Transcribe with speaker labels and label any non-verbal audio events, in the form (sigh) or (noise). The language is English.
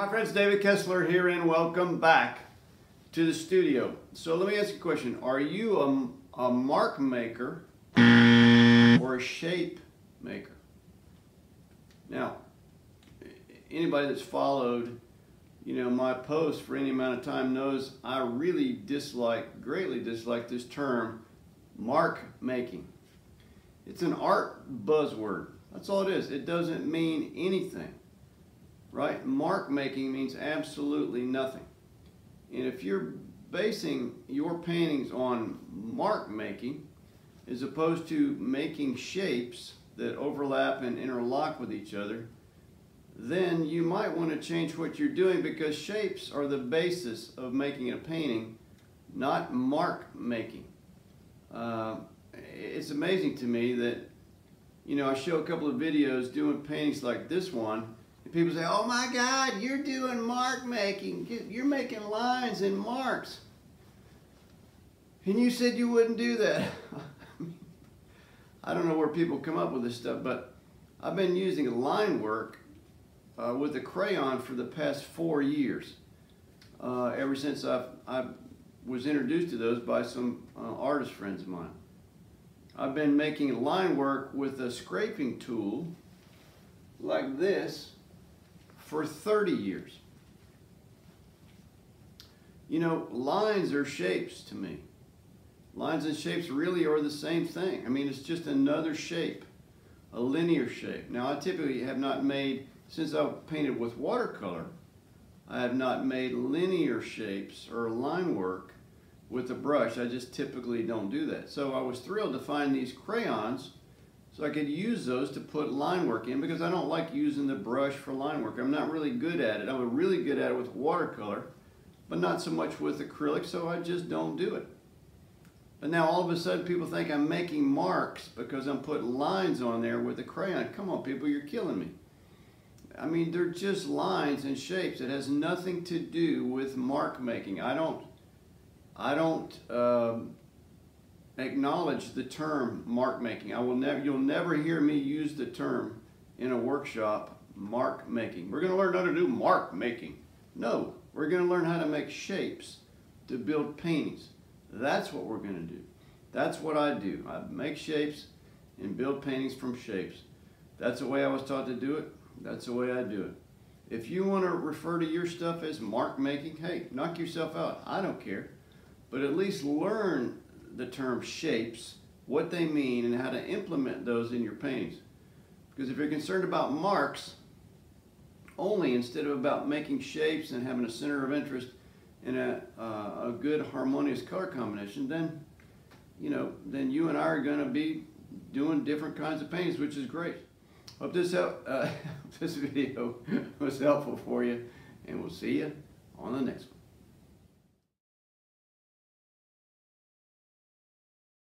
Speaker 1: my friends, David Kessler here and welcome back to the studio. So let me ask you a question. Are you a, a mark maker or a shape maker? Now, anybody that's followed you know, my post for any amount of time knows I really dislike, greatly dislike this term, mark making. It's an art buzzword. That's all it is. It doesn't mean anything right? Mark making means absolutely nothing. And if you're basing your paintings on mark making, as opposed to making shapes that overlap and interlock with each other, then you might want to change what you're doing because shapes are the basis of making a painting, not mark making. Uh, it's amazing to me that, you know, I show a couple of videos doing paintings like this one, people say, oh my God, you're doing mark making. You're making lines and marks. And you said you wouldn't do that. (laughs) I don't know where people come up with this stuff, but I've been using line work uh, with a crayon for the past four years. Uh, ever since I've, I was introduced to those by some uh, artist friends of mine. I've been making line work with a scraping tool like this for 30 years. You know, lines are shapes to me. Lines and shapes really are the same thing. I mean, it's just another shape, a linear shape. Now, I typically have not made, since I've painted with watercolor, I have not made linear shapes or line work with a brush. I just typically don't do that. So I was thrilled to find these crayons so I could use those to put line work in because I don't like using the brush for line work. I'm not really good at it. I'm really good at it with watercolor, but not so much with acrylic, so I just don't do it. But now all of a sudden people think I'm making marks because I'm putting lines on there with a crayon. Come on people, you're killing me. I mean, they're just lines and shapes. It has nothing to do with mark making. I don't, I don't um, acknowledge the term mark making. I will never, you'll never hear me use the term in a workshop mark making. We're going to learn how to do mark making. No, we're going to learn how to make shapes to build paintings. That's what we're going to do. That's what I do. I make shapes and build paintings from shapes. That's the way I was taught to do it. That's the way I do it. If you want to refer to your stuff as mark making, hey, knock yourself out. I don't care. But at least learn term shapes, what they mean, and how to implement those in your paintings. Because if you're concerned about marks only instead of about making shapes and having a center of interest in a, uh, a good harmonious color combination, then you know, then you and I are going to be doing different kinds of paintings, which is great. Hope this help, uh, (laughs) this video (laughs) was helpful for you, and we'll see you on the next one.